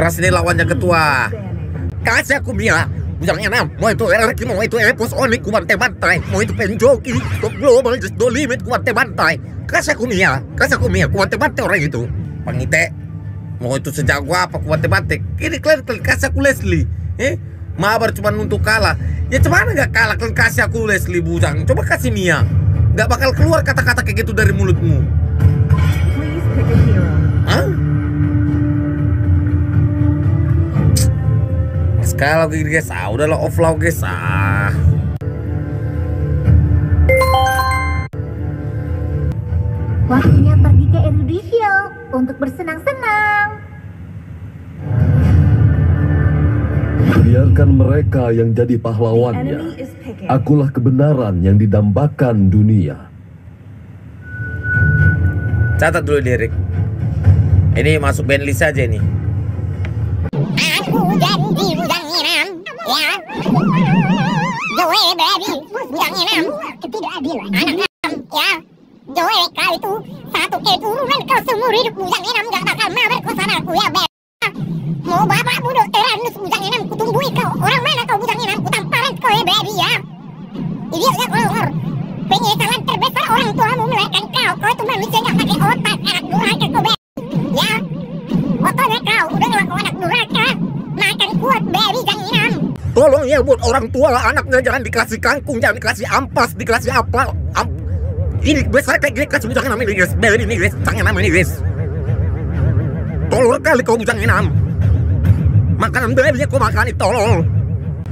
Keras ini lawannya ketua. Kasih aku Mia. Jangan enam, mau itu lagi mau itu epos oni ku bantai bantai, mau itu penjoki, global just do limit ku bantai. Kasih aku Mia, kasih aku Mia, ku bantai orang itu. Pangite, mau itu sejago apa ku bantai bantai. Ini kalian kalian kasih aku Leslie, eh? Mabar cuma untuk kalah. Ya cuman nggak kalah kalian kasih aku Leslie bujang. Coba kasih Mia. Nggak bakal keluar kata-kata kayak gitu dari mulutmu. Please pick a hero. Hah? Sekali lagi guys, ah udahlah off lah guys ah. Waktunya pergi ke Erudisio untuk bersenang-senang. Biarkan mereka yang jadi pahlawannya. Akulah kebenaran yang didambakan dunia. Catat dulu Derek. Ini masuk band list aja nih. Ketidakadilan. Anak enam. Ya. Joe kau itu satu keturunan kau seumur hidup budang enam gak bakal mabar kau sana aku ya baby. Mau bapak budok teranus budang enam kutunggui kau. Orang mana Tolong ya buat orang tua lah anaknya jangan dikasih kangkung, jangan dikasih ampas, dikasih apa. Am ini besar kayak gini kasih bujang enam ini guys. Beli ini guys, jangan enam ini guys. Tolol kali kau bujang enam. Makanan belinya kau makan itu tolol.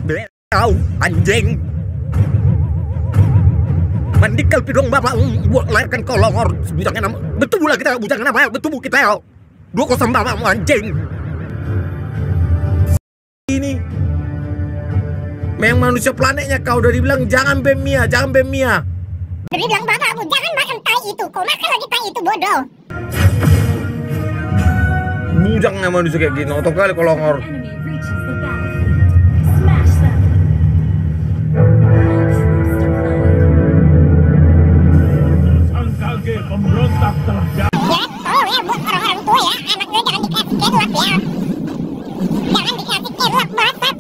Beli kau anjing. Mandikal pidong bapak buat lahirkan kau longor bujang enam. Betul lah kita bujang enam ayo betul kita ya. Dua kosong bapak anjing. Ini Memang manusia planetnya kau udah dibilang jangan bemia, jangan bemia. Jadi bilang bapakmu jangan makan tai itu. Kau makan lagi tai itu bodoh. Bujangnya manusia kayak gini, otot kali kalau ngor. Ya, tolong ya buat orang-orang tua ya. Anaknya jangan dikasih ya.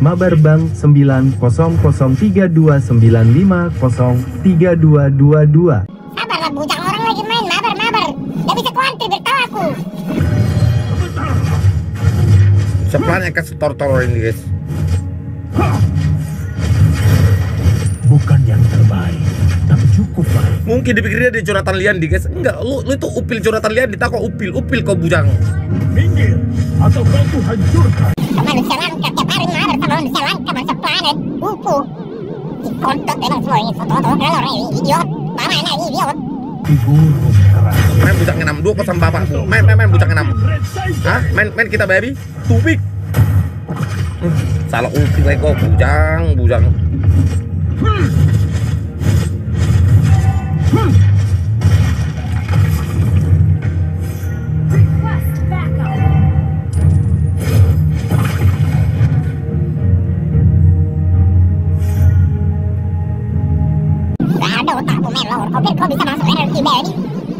Mabar Bank 90032950322. Sabarlah bujang orang lagi main mabar mabar. Gak bisa kuanti bertahu aku. Manusia planetnya kasih tor-tor ini guys. bukan yang terbaik, tapi cukup baik. Mungkin dipikirnya dia Jonathan Liandi guys. Enggak, lu, lu itu upil Jonathan Liandi, tak kok upil, upil kau bujang. Minggir, atau kau ku hancurkan. Manusia langka sama manusia langka manusia planet. Buku. Si kontot emang semua ini foto-foto kelor ini idiot. Parah ini idiot. Main bujangnya enam, dua kosong bapak. Main, main, main bujangnya enam. Hah? Main, main kita baby. Tubik. Hmm, salah upil lagi kok bujang, bujang. Request Kau pikir kau bisa masuk RRQ Baby?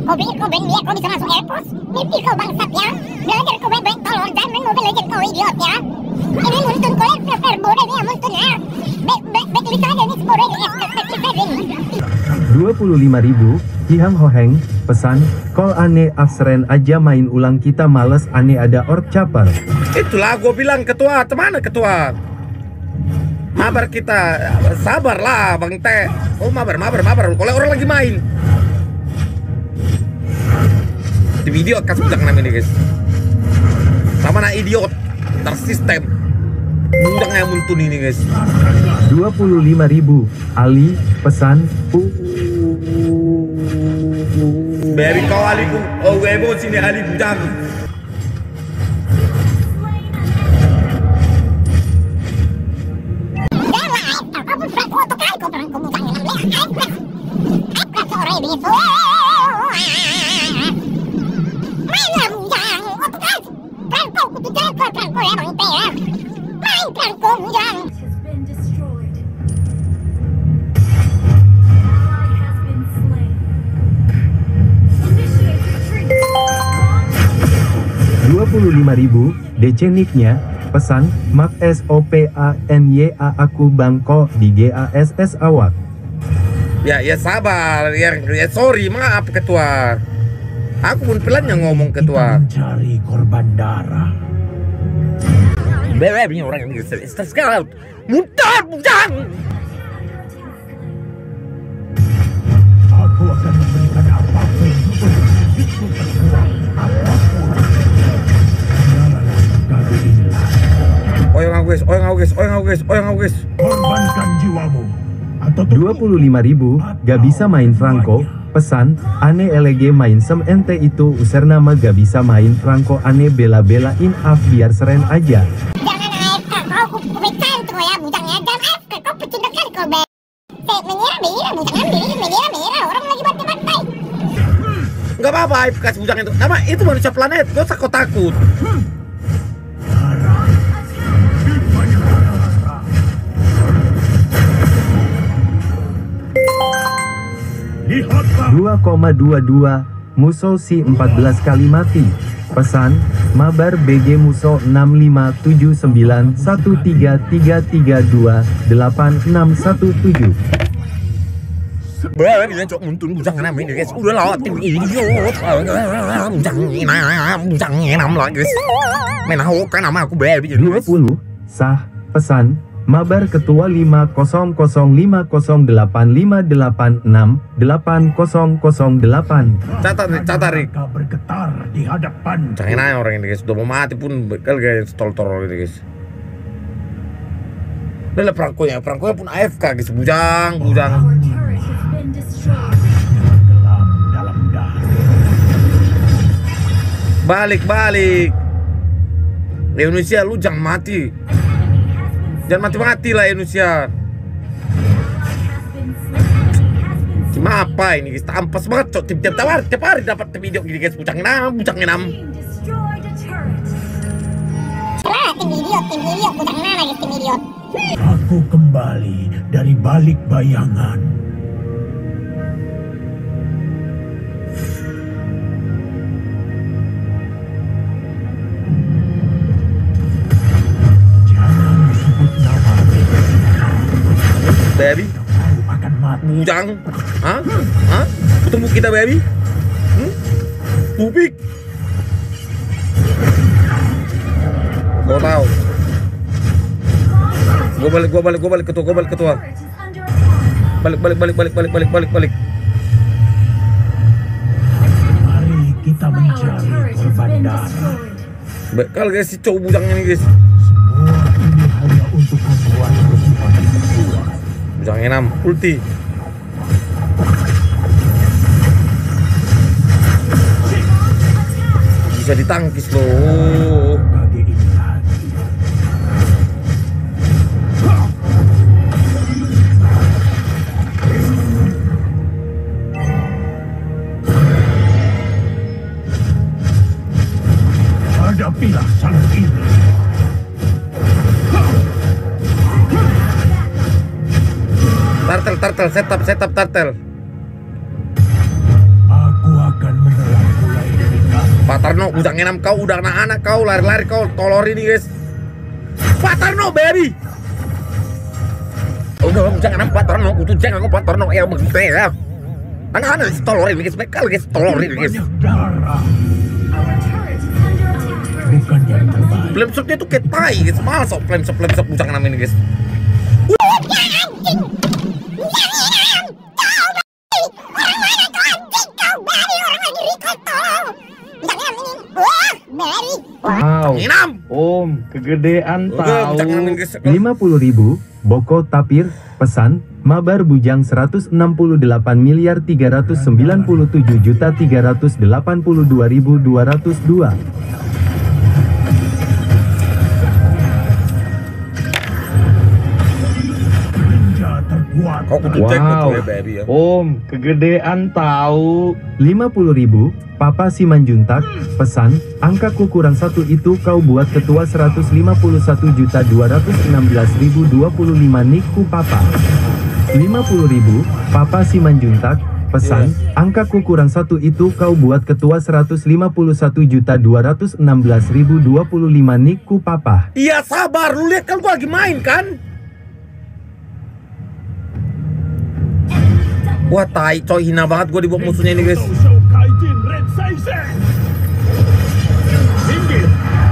Kau pikir kau Ben Mia kau bisa masuk airport? Mimpi kau bangsat ya. Belajar kau baik-baik tolong. Jangan main Mobile Legends kau idiot ya. Ini muntun kau yang prefer bodoh ini ya muntun ya. Baik, baik, baik list aja ini bodoh ini. Perspektif aja ini. 25.000 Hihang Hoheng pesan Call ane Asren aja main ulang kita males ane ada orc chopper Itulah gue bilang ketua, ke mana ketua? Mabar kita, sabarlah Bang Teh. Oh mabar, mabar, mabar. Kalau orang lagi main. Di video kas bujang namanya guys. Sama na idiot, tersistem. Bujang yang muntun ini guys. 25.000 Ali pesan Beri kau aliku, oh webo sini ali bujang. 25.000 DC nicknya pesan Mak S O P A N Y A aku Bangko di GASS awak Ya, ya sabar, ya, ya sorry, maaf ketua. Aku pun pelan yang ngomong Kita ketua. mencari korban darah. Bebek ini orang yang sekarang. Muntah, bujang. Aku akan memberikan apa pun untuk Oyong aku guys, oyong aku guys, oyong aku guys, oyong aku guys. Korbankan jiwamu. Atau 25.000 gak bisa main Franco pesan ane LG main sem ente itu user nama gak bisa main Franco ane bela-belain af biar seren aja Jangan AFK, kau kupekan tuh ya bujangnya. Jangan AFK, kau pecundakan kau be. Menyerah, menyerah, bujangan menyerah, menyerah, menyerah. Orang lagi bantai-bantai. Enggak apa-apa, IPKS bujang itu. Nama itu manusia planet, gak usah kau takut. 2,22 Muso si 14 kali mati pesan Mabar BG Muso 6579133328617 Bebek ini cok muntun bujang enam ini guys. Udah tim idiot. Bujang enam, bujang enam lah guys. Main ahok kan nama aku guys. 20 sah pesan Mabar Ketua 5005858868008 Catat nih, catat nih. bergetar di hadapan. Jangan nanya orang ini guys, udah mau mati pun bekal guys, tol-tol gitu guys. Udah lah perangkonya, perangkonya pun AFK guys, bujang, bujang. Balik, balik. Indonesia lu jangan mati. Jangan mati-mati lah Indonesia. Cuma apa ini guys, tampas banget cok. Tiap tiap tawar, tiap hari dapat video gini guys, bujang enam, bujang enam. tim idiot, tim idiot, bujang mana lagi tim idiot. Aku kembali dari balik bayangan. Baby, Kau akan mati. bujang. Hah? Hah? Ketemu kita baby? Hmm? Pupik. Kau tahu? Gue balik, gue balik, gue balik ketua, gue balik ketua. Balik, balik, balik, balik, balik, balik, balik, balik. Mari kita mencari korban darah. Bekal guys si cowok bujangnya nih guys. Bujang enam, ulti. Bisa ditangkis loh. Hadapilah sang iblis. Tartel, tartel, setup, setup, tartel. Aku akan menelan mulai dari kami. Pak Tarno, bujang enam kau udah anak-anak kau lari-lari kau tolor ini guys. Pak Tarno, baby. Udah bujang enam Pak Tarno, utuh jangan aku Pak Tarno ya begitu ya. Anak-anak tolor ini guys, bekal guys tolor ini guys. Bukan yang terbaik. Flame shotnya tuh kayak tai guys, malas sok flame shot, flame shot bujang enam ini guys. Wow. Enam. Om, kegedean tahu. Lima puluh ribu, Boko Tapir, pesan, Mabar Bujang 168 miliar 397 juta 382 ribu 202. Kau kudu cek Wow. betul ya baby ya. Om, kegedean tahu. 50 ribu, Papa Simanjuntak, pesan, angkaku kurang satu itu kau buat ketua 151 juta 216 ribu 25 nikku Papa. 50 ribu, Papa Simanjuntak, pesan, angkaku kurang satu itu kau buat ketua 151 juta 216 ribu 25 nikku Papa. Iya sabar, lu lihat kan gua lagi main kan? Wah tai coy hina banget gua dibawa musuhnya ini guys.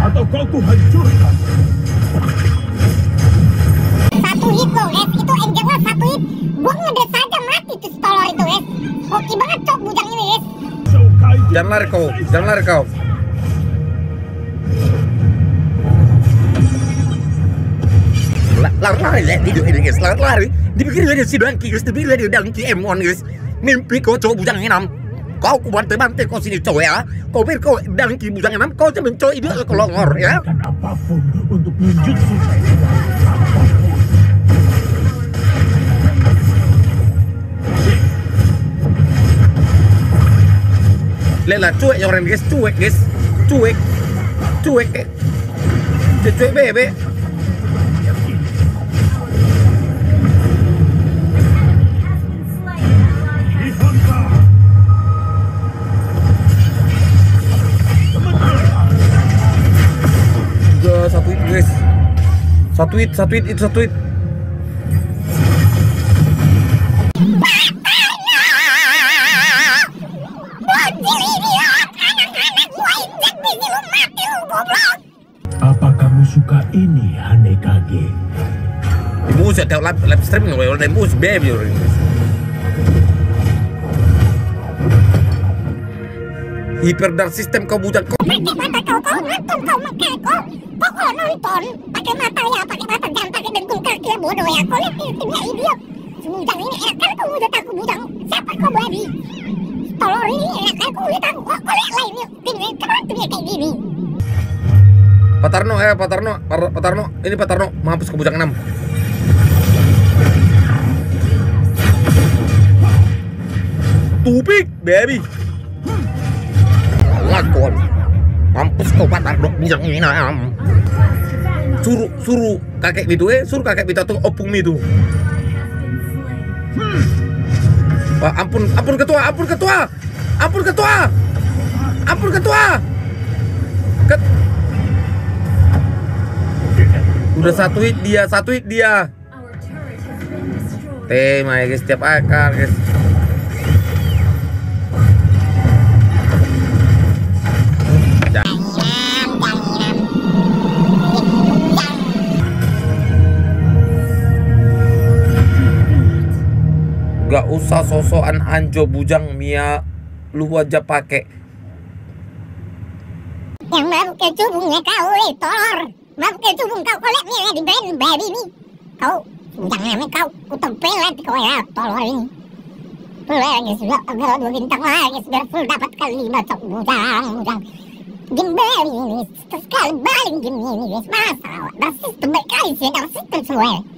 Atau kau ku hancurkan. Satu hit loh guys, itu angelnya satu hit. Gua ngedes aja mati tuh si tolor itu guys. Hoki banget cok bujang ini guys. Jangan lari kau, jangan lari kau. La- Lari lari ya, video ini guys, lari lari. Dipikir dia si dangki guys, dipikir dia dangki M1 guys. Mimpi kau cowok bujang enam. Kau ku bantai-bantai kau sini cowok ya. Kau pikir kau dangki bujang enam, kau cuma cowok itu kelongor ya. Lakukan apa pun untuk Lela cuek ya orang guys, cuek guys, cuek, cuek, eh. cuek, cuek bebe. Satu hit, satu hit, itu satu mati goblok. Apa kamu suka ini, Hanekage? Mus ya tiap live, live streaming gue udah mus bebe orang guys. Hyper dark system kau bujang kau. Mata kau, kau kau makai kau. Kalau nonton, pakai mata ya, pakai mata jangan pakai dengkul kaki ya bodoh ya. Kau lihat ini timnya idiot. Si bujang ini enak kan kau udah tahu bujang. Siapa kau babi? Tolor ini enak kan kau udah tahu. Kau lihat lah ini timnya, kenapa timnya kayak gini? Patarno eh Patarno, Par- Patarno, ini Patarno mampus ke bujang 6. Tupik, baby. Lakon. Mampus kau Patarno bujang 6. Suruh suruh kakek itu eh, suruh kakek itu tuh opung itu. Pak, ampun, ampun ketua, ampun ketua. Ampun ketua. Ampun ketua. Ket Udah satu hit dia, satu hit dia. Tema ya guys, setiap akar guys. Usah sosokan anjo bujang Mia lu aja pakai Yang baru kecubungnya kau eh tolor. Baru kecubung kau kau lihat nih di brand baby nih. Kau jangan kau kutang pelet kau ya tolor ini. Pelet ya sudah agak dua bintang lagi sudah full dapat kali cok bujang bujang. Game baby ini sekali baling game ini guys masa awak dah sistem baik kali sih sistem semua.